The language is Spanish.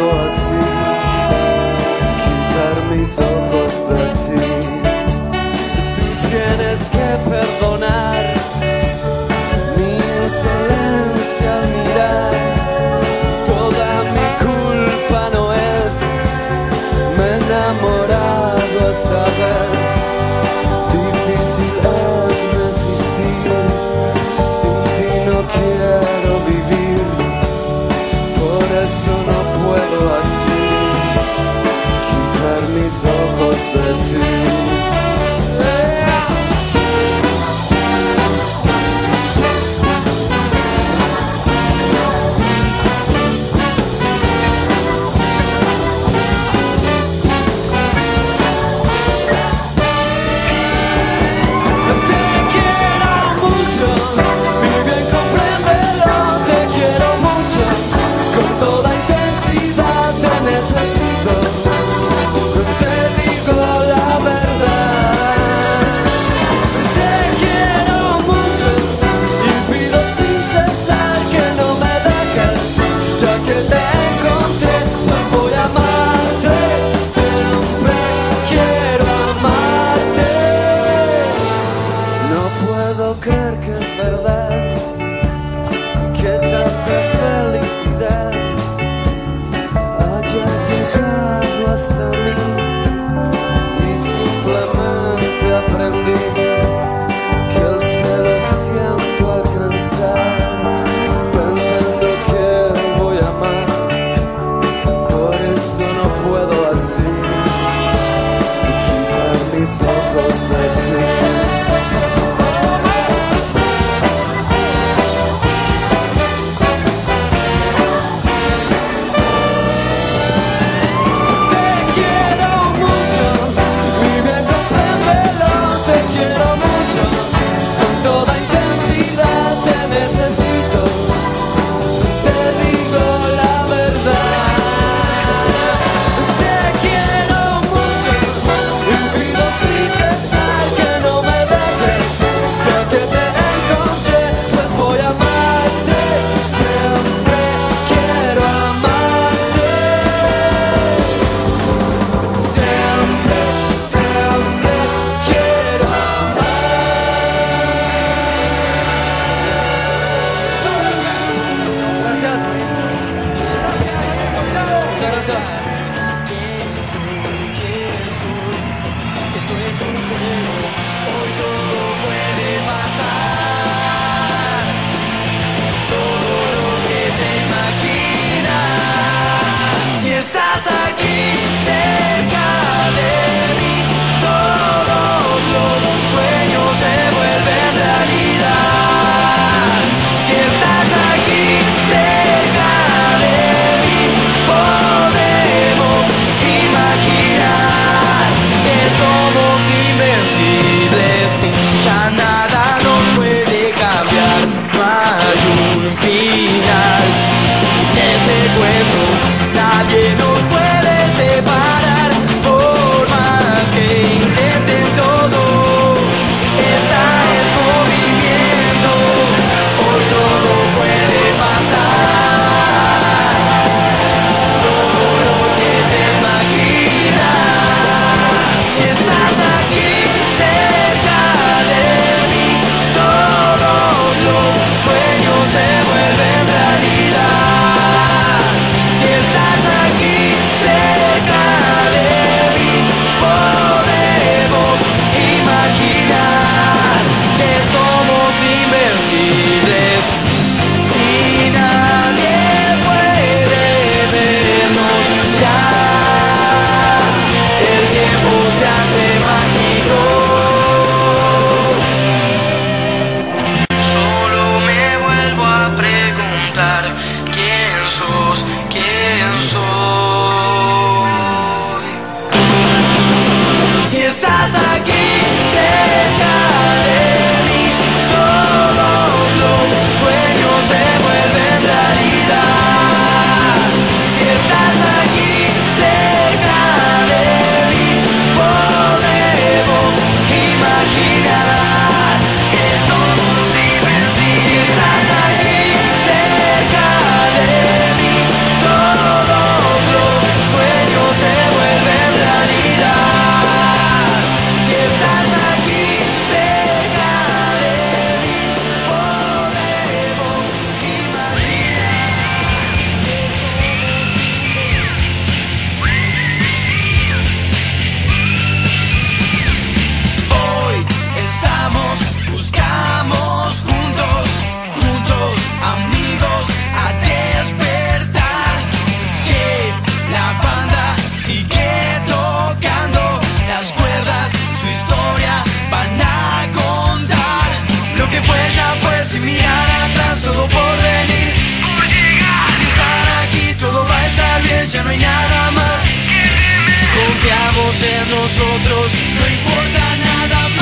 vozes que o Carmen só attitude. 따라서 no hay nada más. Confiamos en nosotros, no importa nada más.